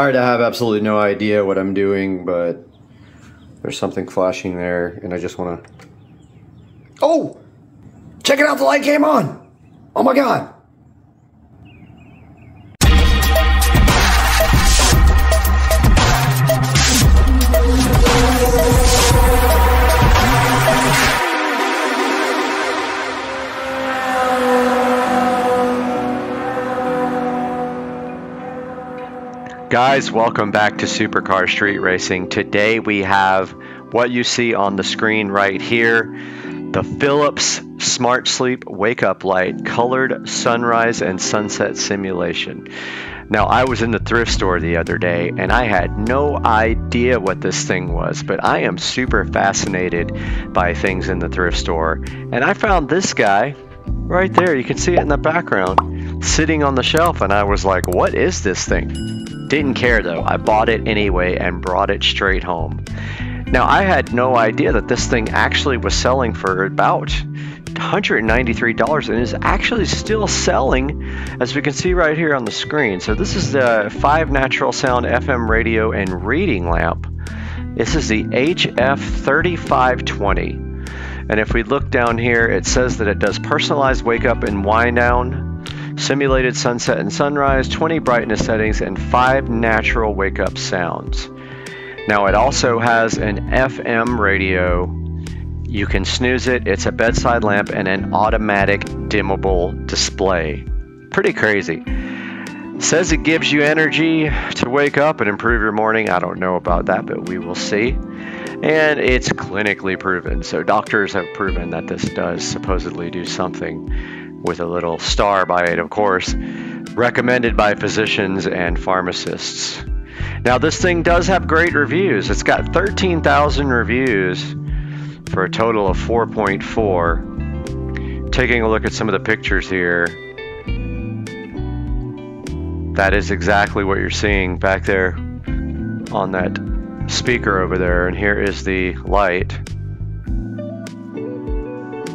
Alright, I have absolutely no idea what I'm doing, but there's something flashing there, and I just want to. Oh! Check it out, the light came on! Oh my god! Guys, welcome back to Supercar Street Racing. Today we have what you see on the screen right here the Philips Smart Sleep Wake Up Light Colored Sunrise and Sunset Simulation. Now, I was in the thrift store the other day and I had no idea what this thing was, but I am super fascinated by things in the thrift store. And I found this guy right there. You can see it in the background sitting on the shelf, and I was like, what is this thing? Didn't care though. I bought it anyway and brought it straight home. Now, I had no idea that this thing actually was selling for about $193 and is actually still selling, as we can see right here on the screen. So, this is the 5 Natural Sound FM radio and reading lamp. This is the HF3520. And if we look down here, it says that it does personalized wake up and wind down, simulated sunset and sunrise, 20 brightness settings, and 5 natural wake up sounds. Now, it also has an FM radio. You can snooze it, it's a bedside lamp, and an automatic dimmable display. Pretty crazy. Says it gives you energy to wake up and improve your morning. I don't know about that, but we will see. And it's clinically proven. So, doctors have proven that this does supposedly do something with a little star by it, of course, recommended by physicians and pharmacists. Now, this thing does have great reviews. It's got 13,000 reviews for a total of 4.4. Taking a look at some of the pictures here, that is exactly what you're seeing back there on that speaker over there. And here is the light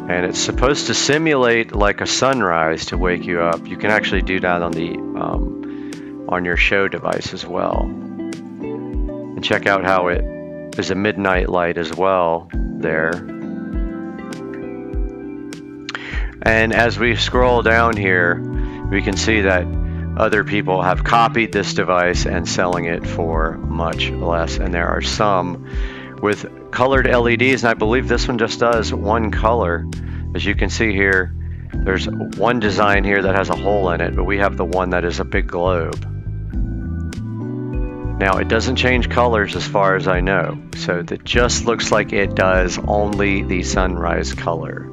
and it's supposed to simulate like a sunrise to wake you up. You can actually do that on the um, on your show device as well. And check out how it is a midnight light as well there. And as we scroll down here, we can see that other people have copied this device and selling it for much less. And there are some with colored LEDs, and I believe this one just does one color. As you can see here, there's one design here that has a hole in it, but we have the one that is a big globe. Now, it doesn't change colors as far as I know, so it just looks like it does only the sunrise color.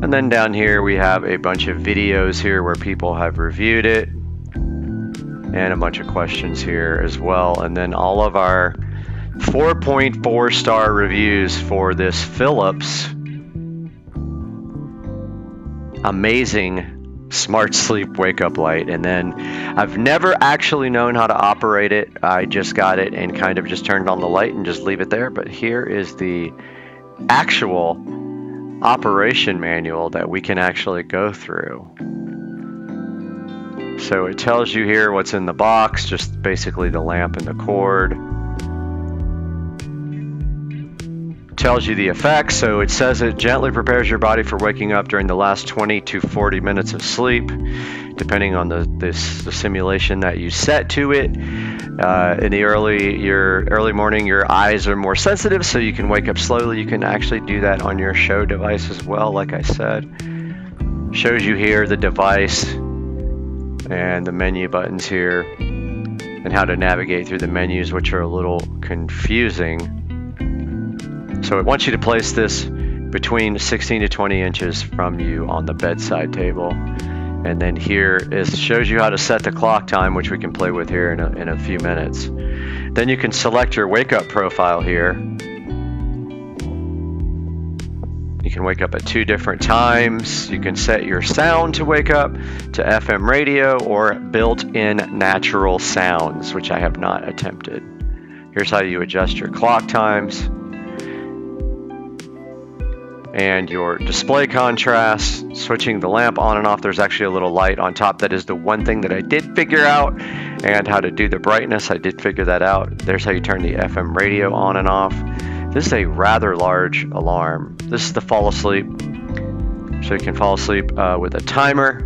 And then down here we have a bunch of videos here where people have reviewed it and a bunch of questions here as well. And then all of our 4.4 star reviews for this Philips amazing smart sleep wake up light. And then I've never actually known how to operate it. I just got it and kind of just turned on the light and just leave it there. But here is the actual operation manual that we can actually go through. So it tells you here what's in the box, just basically the lamp and the cord. Tells you the effects. So it says it gently prepares your body for waking up during the last 20 to 40 minutes of sleep, depending on the this, the simulation that you set to it. Uh, in the early your early morning, your eyes are more sensitive, so you can wake up slowly. You can actually do that on your show device as well. Like I said, shows you here the device and the menu buttons here and how to navigate through the menus, which are a little confusing. So it wants you to place this between 16 to 20 inches from you on the bedside table. And then here is shows you how to set the clock time, which we can play with here in a, in a few minutes. Then you can select your wake up profile here. You can wake up at two different times. You can set your sound to wake up to FM radio or built in natural sounds, which I have not attempted. Here's how you adjust your clock times and your display contrast, switching the lamp on and off. There's actually a little light on top. That is the one thing that I did figure out. And how to do the brightness, I did figure that out. There's how you turn the FM radio on and off. This is a rather large alarm. This is the fall asleep. So you can fall asleep uh, with a timer.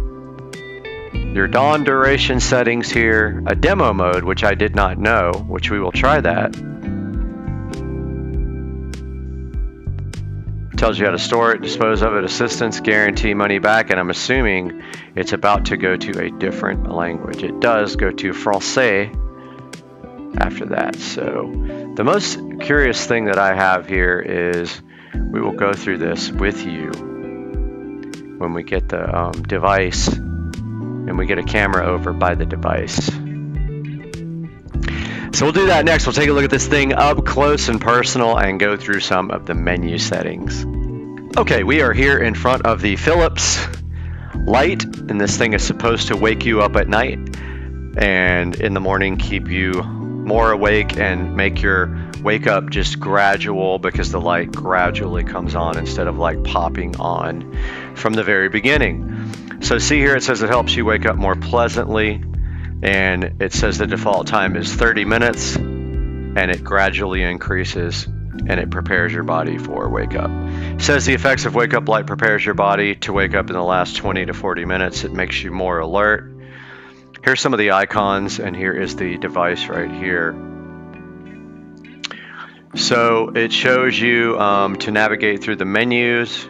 Your dawn duration settings here, a demo mode, which I did not know, which we will try that. Tells you how to store it, dispose of it, assistance, guarantee money back, and I'm assuming it's about to go to a different language. It does go to Francais after that. So the most curious thing that I have here is we will go through this with you when we get the um, device and we get a camera over by the device. So we'll do that next. We'll take a look at this thing up close and personal and go through some of the menu settings. Okay, we are here in front of the Philips light, and this thing is supposed to wake you up at night and in the morning keep you more awake and make your wake up just gradual because the light gradually comes on instead of like popping on from the very beginning. So see here it says it helps you wake up more pleasantly and it says the default time is 30 minutes and it gradually increases and it prepares your body for wake up. It says the effects of wake up light prepares your body to wake up in the last 20 to 40 minutes. It makes you more alert. Here's some of the icons and here is the device right here. So it shows you um, to navigate through the menus.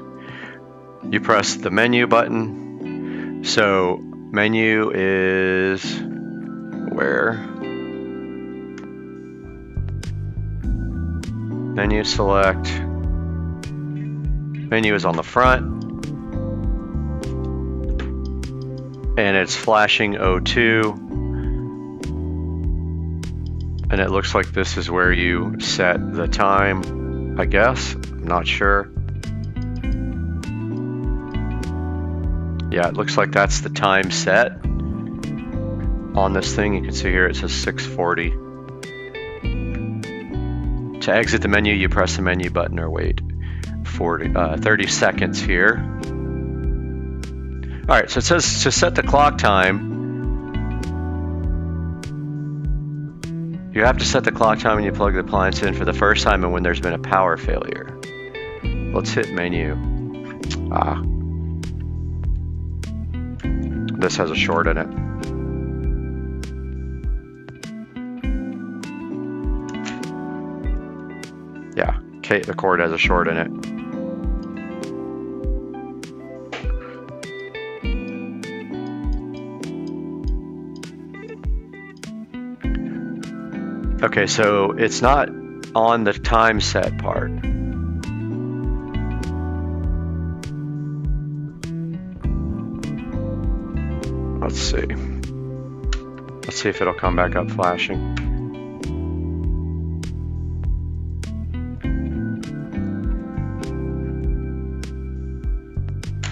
You press the menu button. So menu is where? Menu select. Menu is on the front. And it's flashing O2. And it looks like this is where you set the time, I guess. I'm not sure. Yeah, it looks like that's the time set on this thing. You can see here it says 640. To exit the menu, you press the menu button or wait 40, uh, 30 seconds here. All right, so it says to set the clock time, you have to set the clock time when you plug the appliance in for the first time and when there's been a power failure. Let's hit menu. Ah. This has a short in it. Kate, the cord has a short in it. Okay, so it's not on the time set part. Let's see. Let's see if it'll come back up flashing.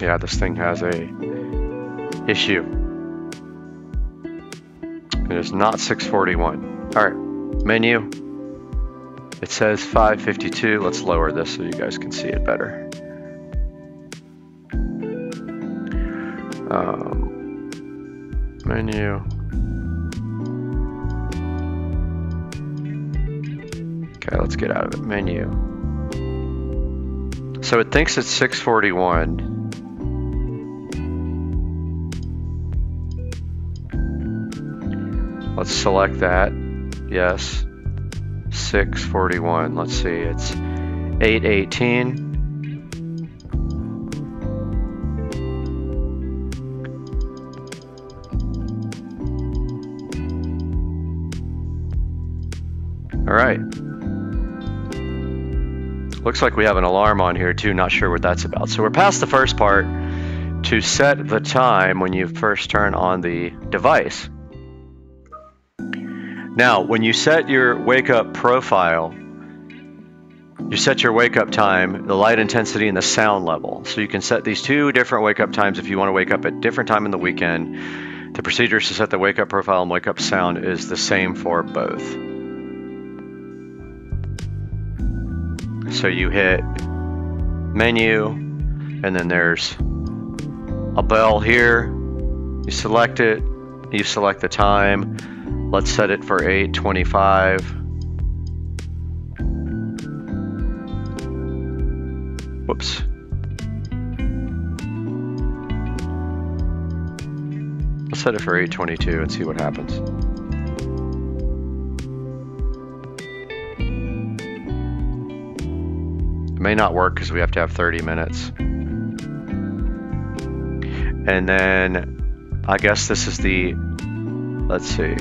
Yeah, this thing has a issue. It is not 641. All right, menu. It says 552. Let's lower this so you guys can see it better. Um, menu. Okay, let's get out of it. Menu. So it thinks it's 641. Let's select that. Yes. 641. Let's see. It's 818. All right. Looks like we have an alarm on here too. Not sure what that's about. So we're past the first part to set the time when you first turn on the device. Now, when you set your wake up profile, you set your wake up time, the light intensity, and the sound level. So you can set these two different wake up times if you want to wake up at different time in the weekend. The procedures to set the wake up profile and wake up sound is the same for both. So you hit menu, And then there's a bell here. You select it, you select the time. Let's set it for 825. Whoops. Let's set it for 822 and see what happens. It may not work because we have to have 30 minutes. And then I guess this is the, let's see,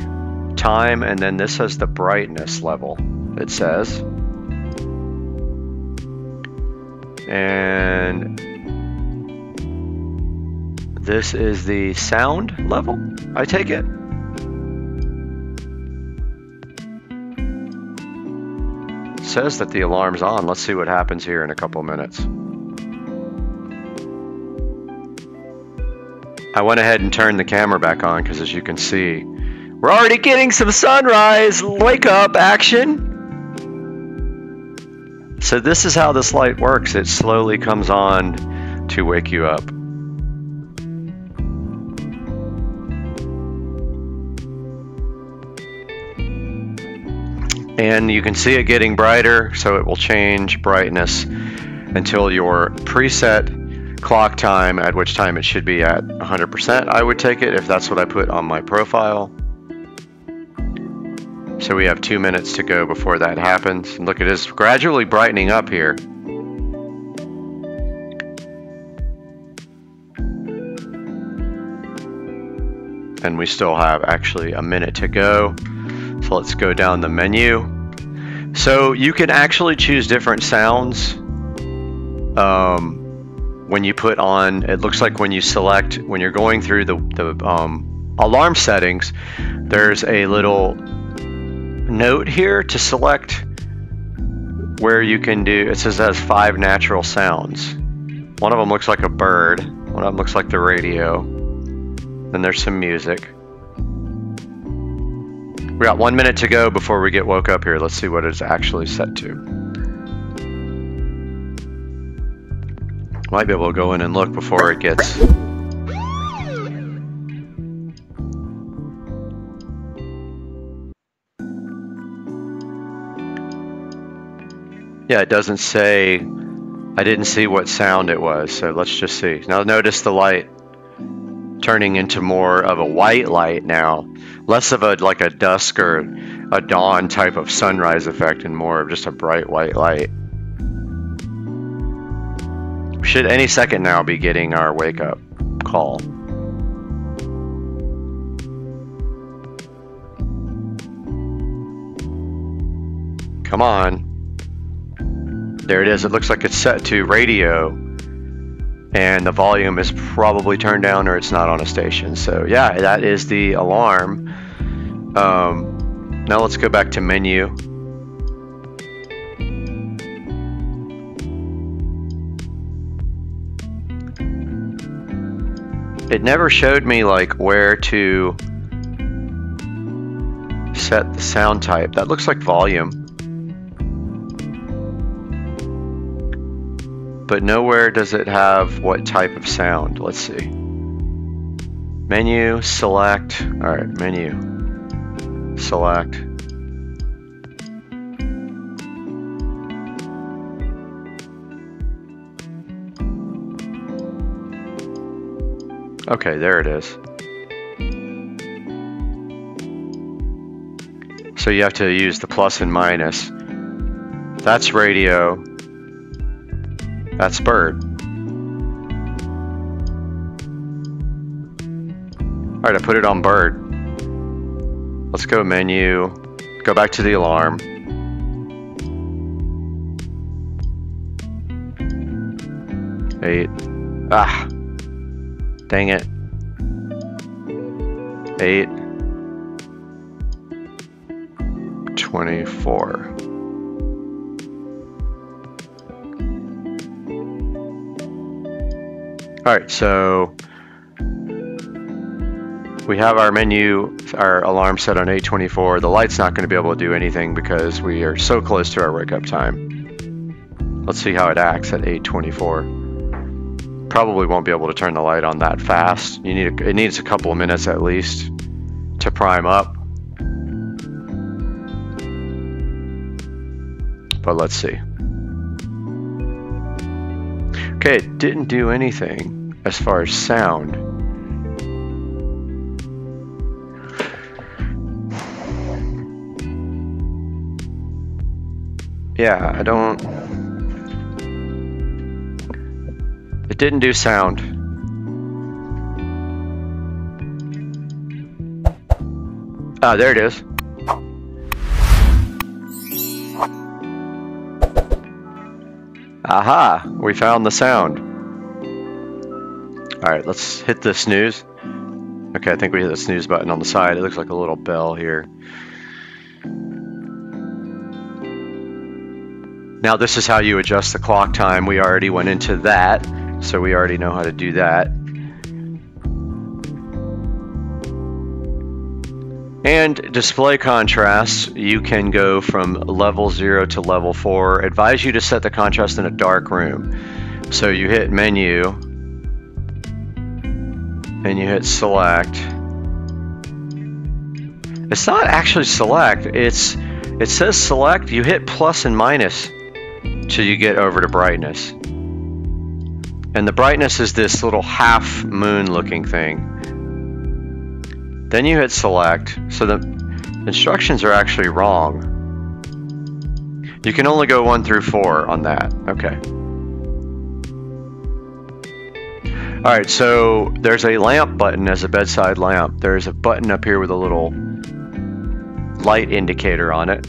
time, and then this has the brightness level, it says. And this is the sound level, I take it. Says that the alarm's on. Let's see what happens here in a couple minutes. I went ahead and turned the camera back on because as you can see, we're already getting some sunrise wake up action. So this is how this light works. It slowly comes on to wake you up. And you can see it getting brighter, so it will change brightness until your preset clock time, at which time it should be at 100%. I would take it if that's what I put on my profile. So we have two minutes to go before that happens. Look, it is gradually brightening up here. And we still have actually a minute to go. So let's go down the menu. So you can actually choose different sounds um, when you put on, it looks like when you select, when you're going through the, the um, alarm settings, there's a little note here to select where you can do, it says it has five natural sounds. One of them looks like a bird, one of them looks like the radio, then there's some music. We got one minute to go before we get woke up here. Let's see what it's actually set to. Might be able to go in and look before it gets Yeah, it doesn't say, I didn't see what sound it was, so let's just see. Now notice the light turning into more of a white light now. Less of a like a dusk or a dawn type of sunrise effect and more of just a bright white light. Should any second now be getting our wake up call. Come on. There it is. It looks like it's set to radio and the volume is probably turned down or it's not on a station. So yeah, that is the alarm. Um, now let's go back to menu. It never showed me like where to set the sound type. That looks like volume. But nowhere does it have what type of sound. Let's see. Menu, select. All right, menu, select. Okay, there it is. So you have to use the plus and minus. That's radio. That's bird. Alright, I put it on bird. Let's go menu. Go back to the alarm. Eight. Ah. Dang it. Eight. 24. All right, so we have our menu, our alarm set on 824. The light's not going to be able to do anything because we are so close to our wake up time. Let's see how it acts at 824. probably won't be able to turn the light on that fast. You need a, it needs a couple of minutes at least to prime up. But let's see. Okay, it didn't do anything as far as sound. Yeah, I don't... It didn't do sound. Ah, there it is. Aha! We found the sound. Alright, let's hit the snooze. Okay, I think we hit the snooze button on the side. It looks like a little bell here. Now this is how you adjust the clock time. We already went into that, so we already know how to do that. And display contrast, you can go from level 0 to level 4. Advise you to set the contrast in a dark room. So you hit menu, and you hit select. It's not actually select, it's it says select, you hit plus and minus till you get over to brightness. And the brightness is this little half moon looking thing. Then you hit select. So the instructions are actually wrong. You can only go one through four on that. Okay. Alright, so there's a lamp button as a bedside lamp. There's a button up here with a little light indicator on it.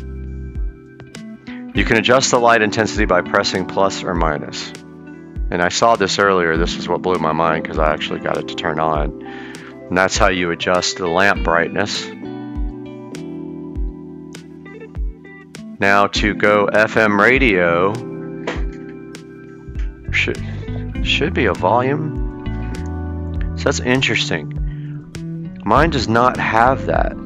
You can adjust the light intensity by pressing plus or minus. And I saw this earlier. This is what blew my mind because I actually got it to turn on. And that's how you adjust the lamp brightness. Now to go FM radio, should, should be a volume. So that's interesting. Mine does not have that.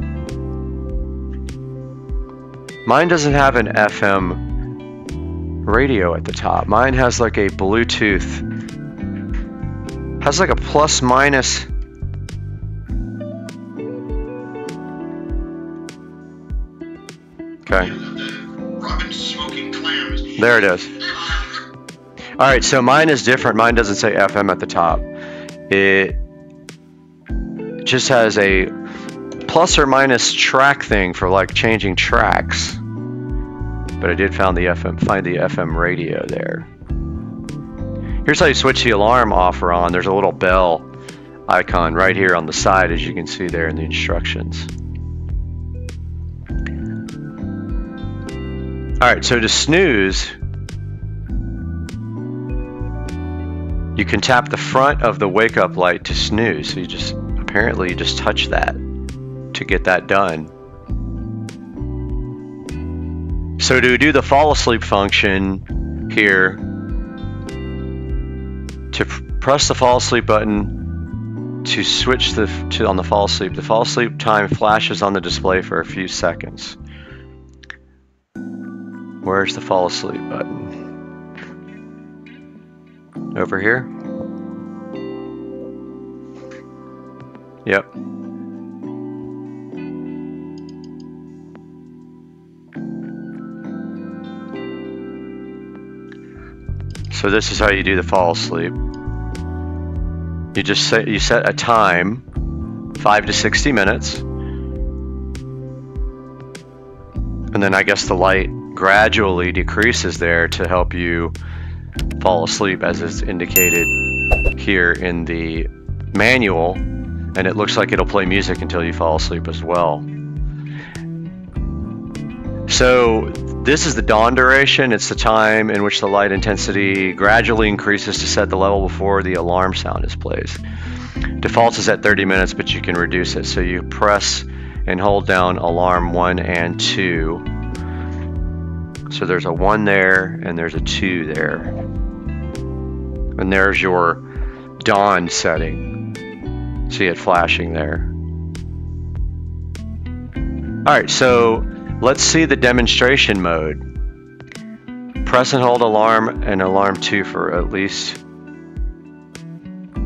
Mine doesn't have an FM radio at the top. Mine has like a Bluetooth, has like a plus minus Okay. There it is. All right, so mine is different. Mine doesn't say FM at the top. It just has a plus or minus track thing for like changing tracks. But I did find the FM find the FM radio there. Here's how you switch the alarm off or on. There's a little bell icon right here on the side as you can see there in the instructions. All right, so to snooze, you can tap the front of the wake up light to snooze. So you just, apparently you just touch that to get that done. So to do the fall asleep function here, to press the fall asleep button to switch the to on the fall asleep, the fall asleep time flashes on the display for a few seconds. Where's the fall asleep button? Over here? Yep. So this is how you do the fall asleep. You just set you set a time, five to sixty minutes, and then I guess the light gradually decreases there to help you fall asleep as is indicated here in the manual and it looks like it'll play music until you fall asleep as well. So this is the dawn duration. It's the time in which the light intensity gradually increases to set the level before the alarm sound is played. Defaults is at 30 minutes, but you can reduce it. So you press and hold down alarm 1 and 2 so there's a 1 there and there's a 2 there. And there's your dawn setting. See it flashing there. Alright, so let's see the demonstration mode. Press and hold alarm and alarm 2 for at least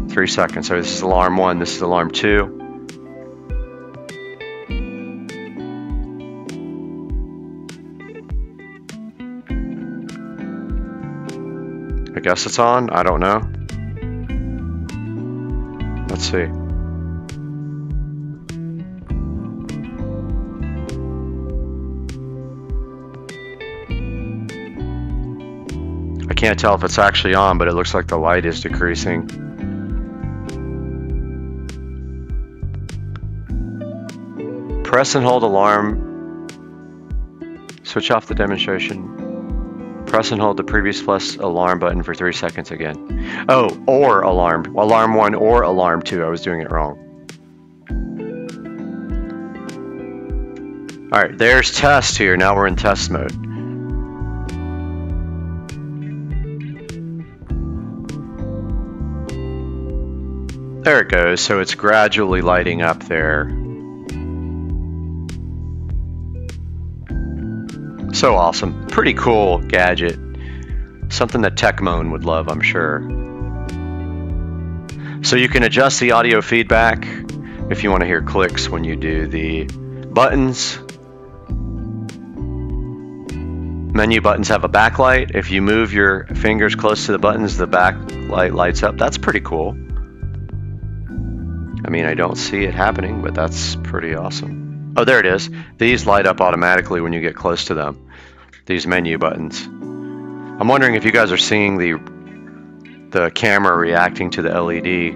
three seconds. So this is alarm one, this is alarm two. Guess it's on, I don't know. Let's see. I can't tell if it's actually on, but it looks like the light is decreasing. Press and hold alarm. Switch off the demonstration. Press and hold the previous plus alarm button for three seconds again. Oh, or alarm. Alarm one or alarm two. I was doing it wrong. All right, there's test here. Now we're in test mode. There it goes. So it's gradually lighting up there. So awesome. Pretty cool gadget. Something that Techmoan would love, I'm sure. So you can adjust the audio feedback if you want to hear clicks when you do the buttons. Menu buttons have a backlight. If you move your fingers close to the buttons, the backlight lights up. That's pretty cool. I mean, I don't see it happening, but that's pretty awesome. Oh, there it is. These light up automatically when you get close to them. These menu buttons. I'm wondering if you guys are seeing the the camera reacting to the LED.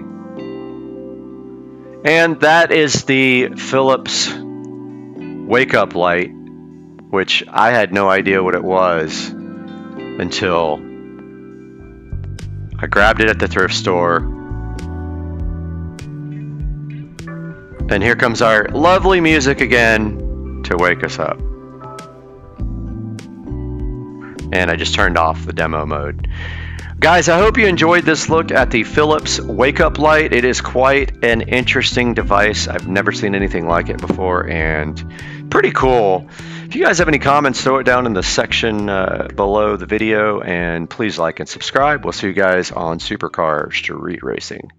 And that is the Philips wake up light, which I had no idea what it was until I grabbed it at the thrift store And here comes our lovely music again to wake us up. And I just turned off the demo mode. Guys, I hope you enjoyed this look at the Philips Wake Up Light. It is quite an interesting device. I've never seen anything like it before and pretty cool. If you guys have any comments, throw it down in the section uh, below the video and please like and subscribe. We'll see you guys on Supercar Street Racing.